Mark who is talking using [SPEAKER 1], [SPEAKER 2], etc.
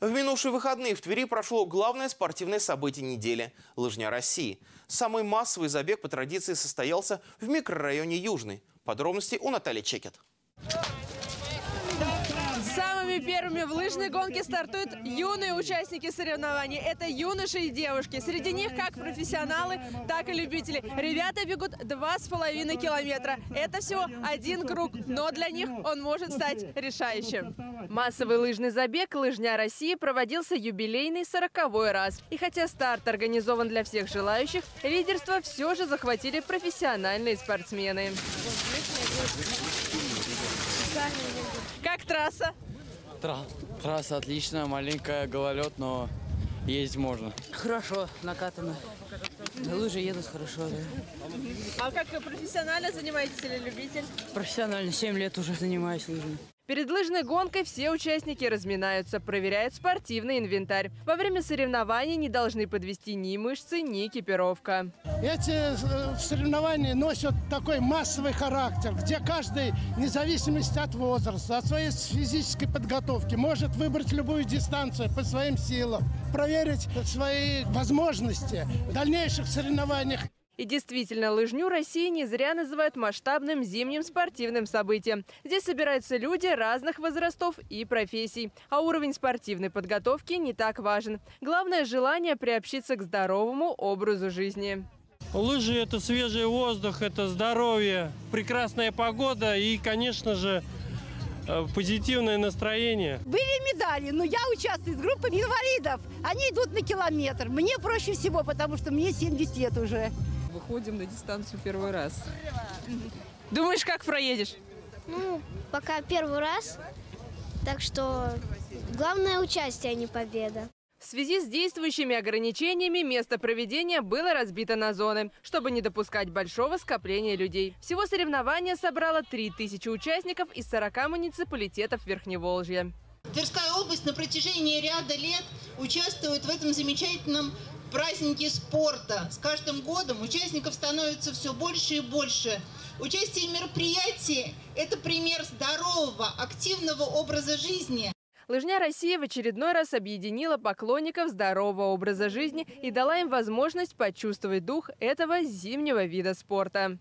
[SPEAKER 1] В минувшие выходные в Твери прошло главное спортивное событие недели – Лыжня России. Самый массовый забег по традиции состоялся в микрорайоне Южный. Подробности у Натальи Чекет.
[SPEAKER 2] Первыми в лыжной гонке стартуют юные участники соревнований. Это юноши и девушки. Среди них как профессионалы, так и любители. Ребята бегут два с половиной километра. Это всего один круг, но для них он может стать решающим. Массовый лыжный забег «Лыжня России» проводился юбилейный сороковой раз. И хотя старт организован для всех желающих, лидерство все же захватили профессиональные спортсмены. Как трасса?
[SPEAKER 3] Тра- трасса отличная, маленькая, гололед, но ездить можно.
[SPEAKER 4] Хорошо, накатано. На лыжи едут хорошо, да.
[SPEAKER 2] А как профессионально занимаетесь или любитель?
[SPEAKER 4] Профессионально 7 лет уже занимаюсь лыжами.
[SPEAKER 2] Перед лыжной гонкой все участники разминаются, проверяют спортивный инвентарь. Во время соревнований не должны подвести ни мышцы, ни экипировка.
[SPEAKER 5] Эти э, соревнования носят такой массовый характер, где каждый, вне зависимости от возраста, от своей физической подготовки, может выбрать любую дистанцию по своим силам, проверить свои возможности в дальнейших соревнованиях.
[SPEAKER 2] И действительно, лыжню России не зря называют масштабным зимним спортивным событием. Здесь собираются люди разных возрастов и профессий. А уровень спортивной подготовки не так важен. Главное – желание приобщиться к здоровому образу жизни.
[SPEAKER 6] Лыжи – это свежий воздух, это здоровье, прекрасная погода и, конечно же, э, позитивное настроение.
[SPEAKER 7] Были медали, но я участвую с группой инвалидов. Они идут на километр. Мне проще всего, потому что мне 70 лет уже.
[SPEAKER 8] Выходим на дистанцию первый раз.
[SPEAKER 2] Думаешь, как проедешь?
[SPEAKER 9] Ну, пока первый раз. Так что главное участие, а не победа.
[SPEAKER 2] В связи с действующими ограничениями место проведения было разбито на зоны, чтобы не допускать большого скопления людей. Всего соревнования собрало 3000 участников из 40 муниципалитетов Верхневолжья.
[SPEAKER 10] Тверская область на протяжении ряда лет участвует в этом замечательном празднике спорта. С каждым годом участников становится все больше и больше. Участие в мероприятии – это пример здорового, активного образа жизни.
[SPEAKER 2] Лыжня России в очередной раз объединила поклонников здорового образа жизни и дала им возможность почувствовать дух этого зимнего вида спорта.